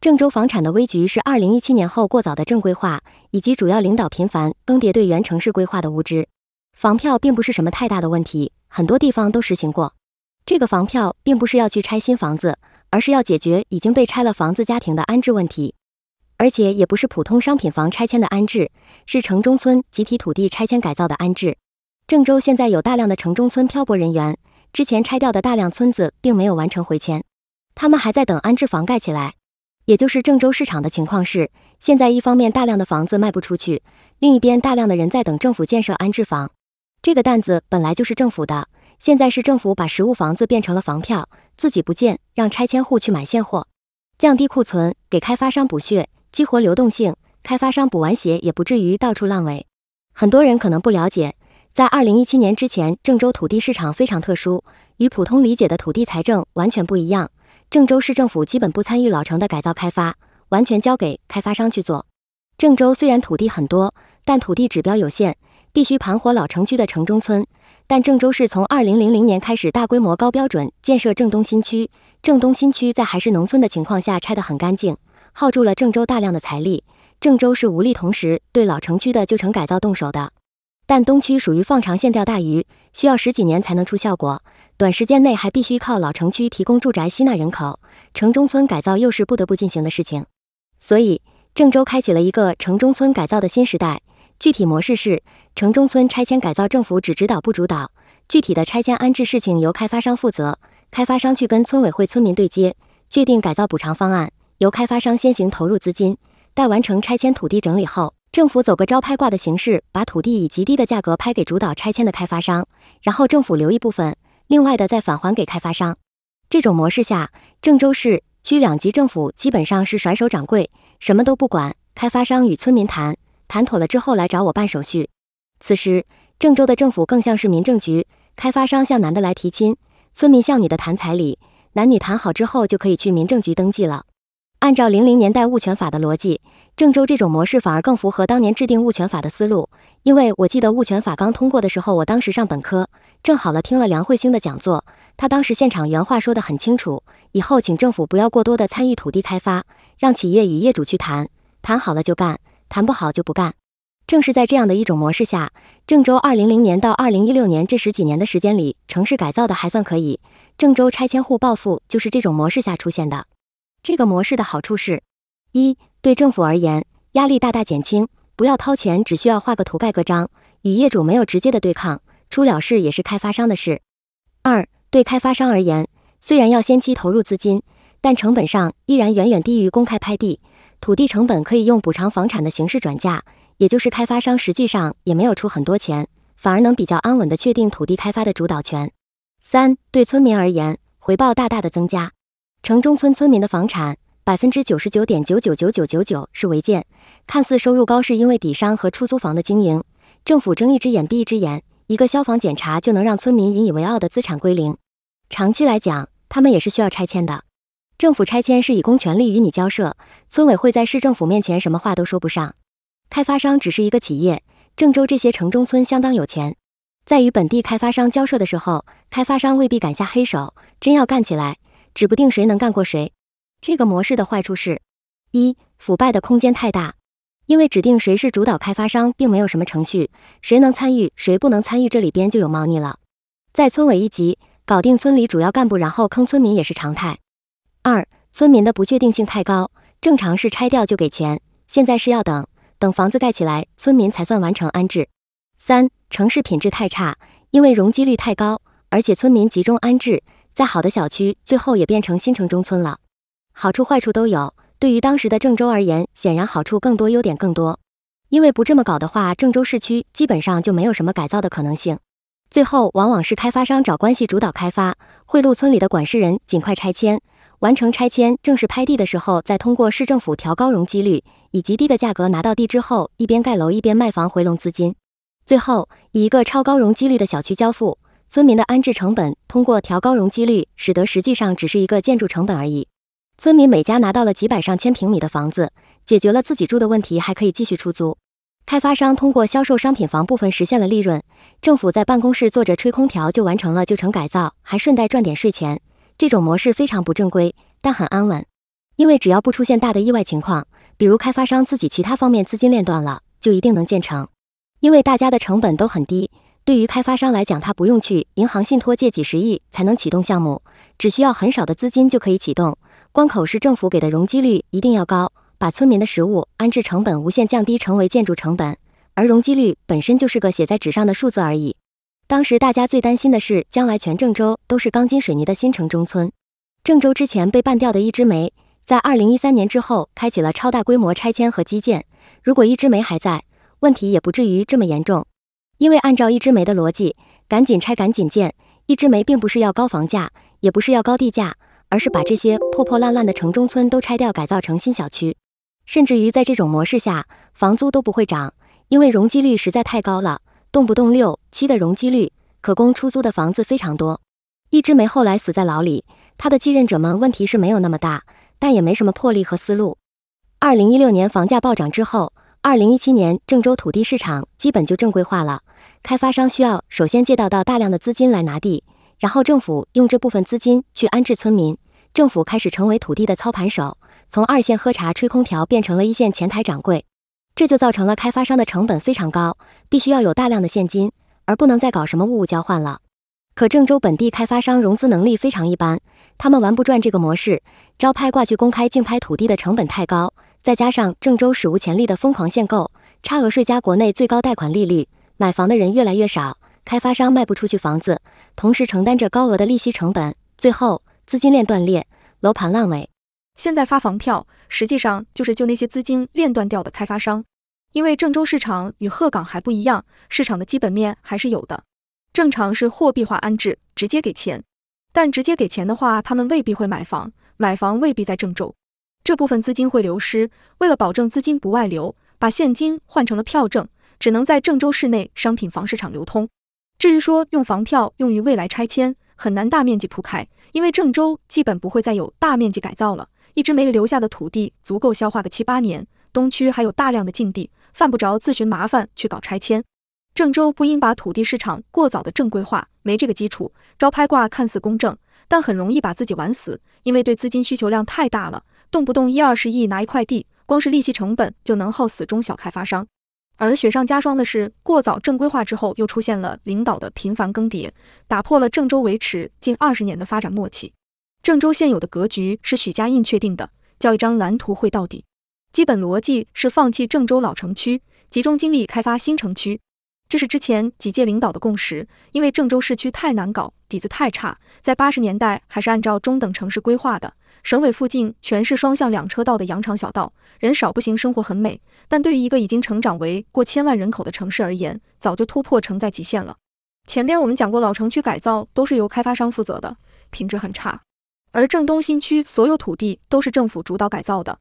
郑州房产的危局是二零一七年后过早的正规化，以及主要领导频繁更迭对原城市规划的无知。房票并不是什么太大的问题，很多地方都实行过。这个房票并不是要去拆新房子，而是要解决已经被拆了房子家庭的安置问题，而且也不是普通商品房拆迁的安置，是城中村集体土地拆迁改造的安置。郑州现在有大量的城中村漂泊人员，之前拆掉的大量村子并没有完成回迁，他们还在等安置房盖起来。也就是郑州市场的情况是，现在一方面大量的房子卖不出去，另一边大量的人在等政府建设安置房。这个担子本来就是政府的，现在是政府把实物房子变成了房票，自己不建，让拆迁户去买现货，降低库存，给开发商补血，激活流动性。开发商补完血也不至于到处烂尾。很多人可能不了解，在二零一七年之前，郑州土地市场非常特殊，与普通理解的土地财政完全不一样。郑州市政府基本不参与老城的改造开发，完全交给开发商去做。郑州虽然土地很多，但土地指标有限，必须盘活老城区的城中村。但郑州市从二零零零年开始大规模高标准建设郑东新区，郑东新区在还是农村的情况下拆得很干净，耗住了郑州大量的财力。郑州是无力同时对老城区的旧城改造动手的。但东区属于放长线钓大鱼，需要十几年才能出效果。短时间内还必须靠老城区提供住宅吸纳人口，城中村改造又是不得不进行的事情。所以，郑州开启了一个城中村改造的新时代。具体模式是，城中村拆迁改造政府只指导不主导，具体的拆迁安置事情由开发商负责，开发商去跟村委会村民对接，确定改造补偿方案，由开发商先行投入资金，待完成拆迁土地整理后。政府走个招拍挂的形式，把土地以极低的价格拍给主导拆迁的开发商，然后政府留一部分，另外的再返还给开发商。这种模式下，郑州市区两级政府基本上是甩手掌柜，什么都不管。开发商与村民谈谈妥了之后来找我办手续。此时，郑州的政府更像是民政局，开发商向男的来提亲，村民向女的谈彩礼，男女谈好之后就可以去民政局登记了。按照零零年代物权法的逻辑，郑州这种模式反而更符合当年制定物权法的思路。因为我记得物权法刚通过的时候，我当时上本科，正好了听了梁慧星的讲座，他当时现场原话说得很清楚：以后请政府不要过多的参与土地开发，让企业与业主去谈，谈好了就干，谈不好就不干。正是在这样的一种模式下，郑州二零零年到二零一六年这十几年的时间里，城市改造的还算可以。郑州拆迁户暴富就是这种模式下出现的。这个模式的好处是：一，对政府而言，压力大大减轻，不要掏钱，只需要画个图盖个章，与业主没有直接的对抗，出了事也是开发商的事；二，对开发商而言，虽然要先期投入资金，但成本上依然远远低于公开拍地，土地成本可以用补偿房产的形式转嫁，也就是开发商实际上也没有出很多钱，反而能比较安稳的确定土地开发的主导权；三，对村民而言，回报大大的增加。城中村村民的房产百分之九十九点九九九九九九是违建，看似收入高，是因为底商和出租房的经营。政府睁一只眼闭一只眼，一个消防检查就能让村民引以为傲的资产归零。长期来讲，他们也是需要拆迁的。政府拆迁是以公权力与你交涉，村委会在市政府面前什么话都说不上。开发商只是一个企业，郑州这些城中村相当有钱，在与本地开发商交涉的时候，开发商未必敢下黑手，真要干起来。指不定谁能干过谁。这个模式的坏处是：一、腐败的空间太大，因为指定谁是主导开发商，并没有什么程序，谁能参与，谁不能参与，这里边就有猫腻了。在村委一级搞定村里主要干部，然后坑村民也是常态。二、村民的不确定性太高，正常是拆掉就给钱，现在是要等等房子盖起来，村民才算完成安置。三、城市品质太差，因为容积率太高，而且村民集中安置。在好的小区，最后也变成新城中村了。好处坏处都有。对于当时的郑州而言，显然好处更多，优点更多。因为不这么搞的话，郑州市区基本上就没有什么改造的可能性。最后往往是开发商找关系主导开发，贿赂村里的管事人，尽快拆迁，完成拆迁，正式拍地的时候，再通过市政府调高容积率，以极低的价格拿到地之后，一边盖楼一边卖房回笼资金，最后以一个超高容积率的小区交付。村民的安置成本通过调高容积率，使得实际上只是一个建筑成本而已。村民每家拿到了几百上千平米的房子，解决了自己住的问题，还可以继续出租。开发商通过销售商品房部分实现了利润，政府在办公室坐着吹空调就完成了旧城改造，还顺带赚点税钱。这种模式非常不正规，但很安稳。因为只要不出现大的意外情况，比如开发商自己其他方面资金链断了，就一定能建成。因为大家的成本都很低，对于开发商来讲，他不用去银行信托借几十亿才能启动项目，只需要很少的资金就可以启动。关口是政府给的容积率一定要高，把村民的食物安置成本无限降低，成为建筑成本。而容积率本身就是个写在纸上的数字而已。当时大家最担心的是，将来全郑州都是钢筋水泥的新城中村。郑州之前被办掉的一枝梅，在二零一三年之后开启了超大规模拆迁和基建。如果一枝梅还在，问题也不至于这么严重，因为按照一枝梅的逻辑，赶紧拆赶紧建。一枝梅并不是要高房价，也不是要高地价，而是把这些破破烂烂的城中村都拆掉，改造成新小区。甚至于在这种模式下，房租都不会涨，因为容积率实在太高了，动不动六七的容积率，可供出租的房子非常多。一枝梅后来死在牢里，他的继任者们问题是没有那么大，但也没什么魄力和思路。二零一六年房价暴涨之后。二零一七年，郑州土地市场基本就正规化了。开发商需要首先借到到大量的资金来拿地，然后政府用这部分资金去安置村民。政府开始成为土地的操盘手，从二线喝茶吹空调变成了一线前台掌柜，这就造成了开发商的成本非常高，必须要有大量的现金，而不能再搞什么物物交换了。可郑州本地开发商融资能力非常一般，他们玩不转这个模式，招拍挂去公开竞拍土地的成本太高。再加上郑州史无前例的疯狂限购、差额税加国内最高贷款利率，买房的人越来越少，开发商卖不出去房子，同时承担着高额的利息成本，最后资金链断裂，楼盘烂尾。现在发房票，实际上就是救那些资金链断掉的开发商。因为郑州市场与鹤岗还不一样，市场的基本面还是有的。正常是货币化安置，直接给钱，但直接给钱的话，他们未必会买房，买房未必在郑州。这部分资金会流失，为了保证资金不外流，把现金换成了票证，只能在郑州市内商品房市场流通。至于说用房票用于未来拆迁，很难大面积铺开，因为郑州基本不会再有大面积改造了。一直没留下的土地足够消化个七八年，东区还有大量的禁地，犯不着自寻麻烦去搞拆迁。郑州不应把土地市场过早的正规化，没这个基础，招拍挂看似公正，但很容易把自己玩死，因为对资金需求量太大了。动不动一二十亿拿一块地，光是利息成本就能耗死中小开发商。而雪上加霜的是，过早正规化之后，又出现了领导的频繁更迭，打破了郑州维持近二十年的发展默契。郑州现有的格局是许家印确定的，叫一张蓝图绘到底。基本逻辑是放弃郑州老城区，集中精力开发新城区。这是之前几届领导的共识，因为郑州市区太难搞，底子太差，在八十年代还是按照中等城市规划的。省委附近全是双向两车道的羊肠小道，人少不行，生活很美。但对于一个已经成长为过千万人口的城市而言，早就突破承载极限了。前边我们讲过，老城区改造都是由开发商负责的，品质很差。而郑东新区所有土地都是政府主导改造的。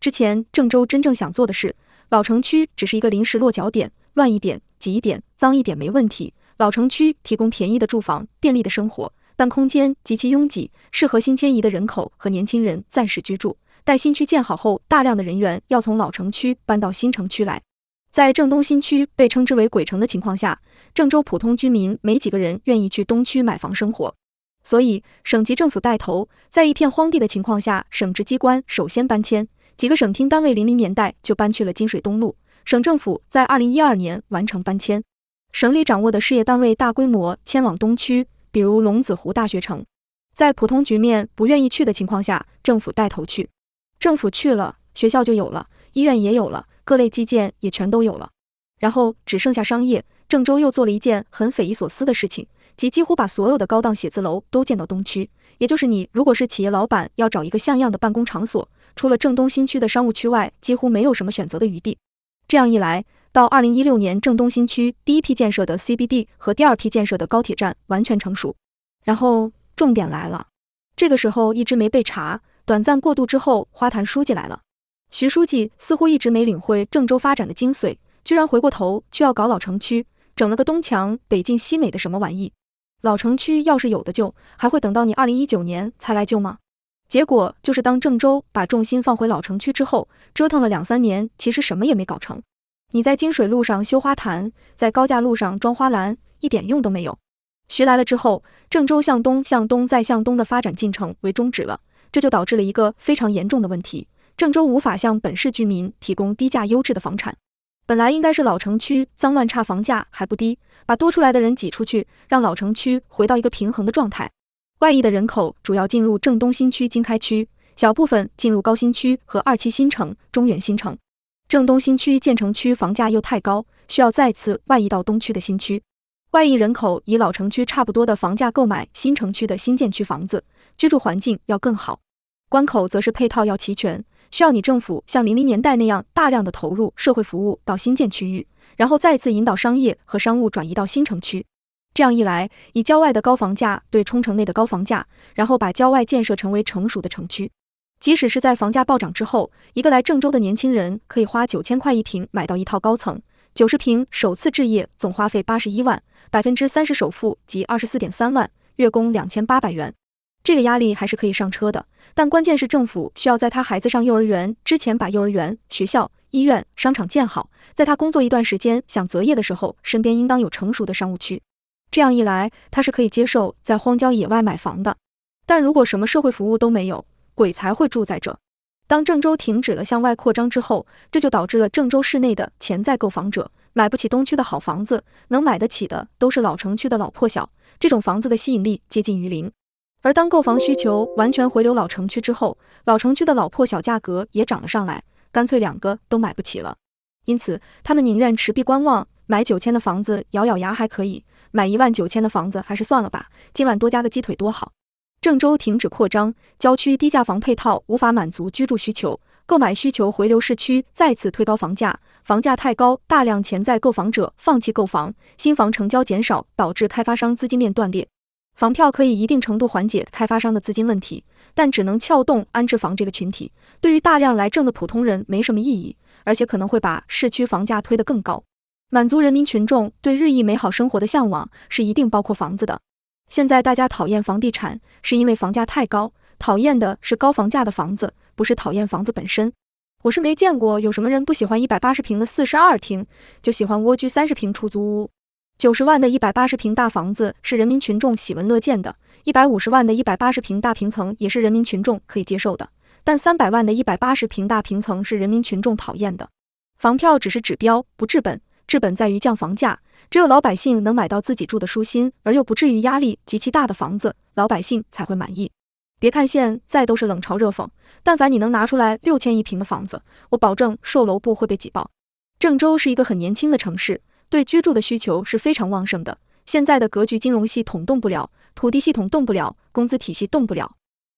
之前郑州真正想做的是，老城区只是一个临时落脚点，乱一点、挤一点、脏一点没问题。老城区提供便宜的住房、便利的生活。但空间极其拥挤，适合新迁移的人口和年轻人暂时居住。待新区建好后，大量的人员要从老城区搬到新城区来。在郑东新区被称之为“鬼城”的情况下，郑州普通居民没几个人愿意去东区买房生活。所以，省级政府带头，在一片荒地的情况下，省直机关首先搬迁。几个省厅单位零零年代就搬去了金水东路，省政府在二零一二年完成搬迁。省里掌握的事业单位大规模迁往东区。比如龙子湖大学城，在普通局面不愿意去的情况下，政府带头去，政府去了，学校就有了，医院也有了，各类基建也全都有了，然后只剩下商业。郑州又做了一件很匪夷所思的事情，即几乎把所有的高档写字楼都建到东区，也就是你如果是企业老板要找一个像样的办公场所，除了郑东新区的商务区外，几乎没有什么选择的余地。这样一来，到二零一六年，郑东新区第一批建设的 CBD 和第二批建设的高铁站完全成熟。然后重点来了，这个时候一直没被查。短暂过渡之后，花坛书记来了。徐书记似乎一直没领会郑州发展的精髓，居然回过头去要搞老城区，整了个东墙北进西美的什么玩意？老城区要是有的救，还会等到你二零一九年才来救吗？结果就是当郑州把重心放回老城区之后，折腾了两三年，其实什么也没搞成。你在金水路上修花坛，在高架路上装花篮，一点用都没有。徐来了之后，郑州向东、向东再向东的发展进程为终止了。这就导致了一个非常严重的问题：郑州无法向本市居民提供低价优质的房产。本来应该是老城区脏乱差，房价还不低，把多出来的人挤出去，让老城区回到一个平衡的状态。外溢的人口主要进入郑东新区、经开区，小部分进入高新区和二期新城、中原新城。郑东新区建成区房价又太高，需要再次外移到东区的新区。外溢人口以老城区差不多的房价购买新城区的新建区房子，居住环境要更好。关口则是配套要齐全。需要你政府像零零年代那样大量的投入社会服务到新建区域，然后再次引导商业和商务转移到新城区。这样一来，以郊外的高房价对冲城内的高房价，然后把郊外建设成为成熟的城区。即使是在房价暴涨之后，一个来郑州的年轻人可以花九千块一平买到一套高层，九十平首次置业总花费八十一万，百分之三十首付即二十四点三万，月供两千八百元。这个压力还是可以上车的，但关键是政府需要在他孩子上幼儿园之前把幼儿园、学校、医院、商场建好，在他工作一段时间想择业的时候，身边应当有成熟的商务区。这样一来，他是可以接受在荒郊野外买房的。但如果什么社会服务都没有，鬼才会住在这。当郑州停止了向外扩张之后，这就导致了郑州市内的潜在购房者买不起东区的好房子，能买得起的都是老城区的老破小，这种房子的吸引力接近于零。而当购房需求完全回流老城区之后，老城区的老破小价格也涨了上来，干脆两个都买不起了。因此，他们宁愿持币观望，买九千的房子咬咬牙还可以，买一万九千的房子还是算了吧。今晚多加个鸡腿多好。郑州停止扩张，郊区低价房配套无法满足居住需求，购买需求回流市区，再次推高房价。房价太高，大量潜在购房者放弃购房，新房成交减少，导致开发商资金链断裂。房票可以一定程度缓解开发商的资金问题，但只能撬动安置房这个群体，对于大量来挣的普通人没什么意义，而且可能会把市区房价推得更高。满足人民群众对日益美好生活的向往是一定包括房子的。现在大家讨厌房地产，是因为房价太高，讨厌的是高房价的房子，不是讨厌房子本身。我是没见过有什么人不喜欢一百八十平的四室二厅，就喜欢蜗居三十平出租屋。九十万的一百八十平大房子是人民群众喜闻乐见的，一百五十万的一百八十平大平层也是人民群众可以接受的，但三百万的一百八十平大平层是人民群众讨厌的。房票只是指标，不治本，治本在于降房价。只有老百姓能买到自己住的舒心而又不至于压力极其大的房子，老百姓才会满意。别看现在都是冷嘲热讽，但凡你能拿出来六千一平的房子，我保证售楼部会被挤爆。郑州是一个很年轻的城市。对居住的需求是非常旺盛的。现在的格局，金融系统动不了，土地系统动不了，工资体系动不了。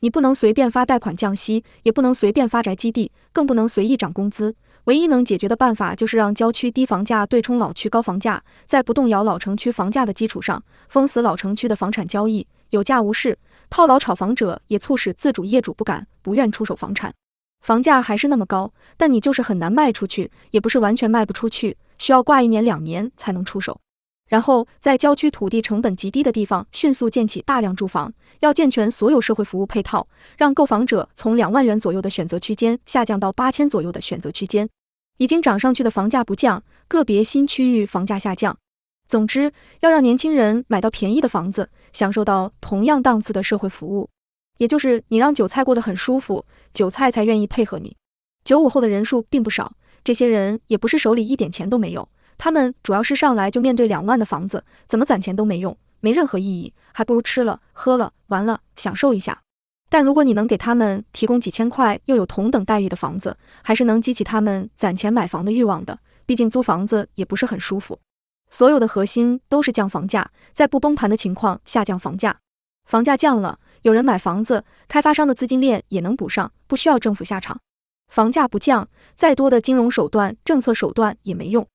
你不能随便发贷款降息，也不能随便发宅基地，更不能随意涨工资。唯一能解决的办法，就是让郊区低房价对冲老区高房价，在不动摇老城区房价的基础上，封死老城区的房产交易，有价无市。套牢炒房者也促使自主业主不敢、不愿出手房产。房价还是那么高，但你就是很难卖出去，也不是完全卖不出去。需要挂一年两年才能出手，然后在郊区土地成本极低的地方迅速建起大量住房，要健全所有社会服务配套，让购房者从两万元左右的选择区间下降到八千左右的选择区间。已经涨上去的房价不降，个别新区域房价下降。总之，要让年轻人买到便宜的房子，享受到同样档次的社会服务，也就是你让韭菜过得很舒服，韭菜才愿意配合你。九五后的人数并不少。这些人也不是手里一点钱都没有，他们主要是上来就面对两万的房子，怎么攒钱都没用，没任何意义，还不如吃了喝了玩了享受一下。但如果你能给他们提供几千块又有同等待遇的房子，还是能激起他们攒钱买房的欲望的。毕竟租房子也不是很舒服。所有的核心都是降房价，在不崩盘的情况下降房价。房价降了，有人买房子，开发商的资金链也能补上，不需要政府下场。房价不降，再多的金融手段、政策手段也没用。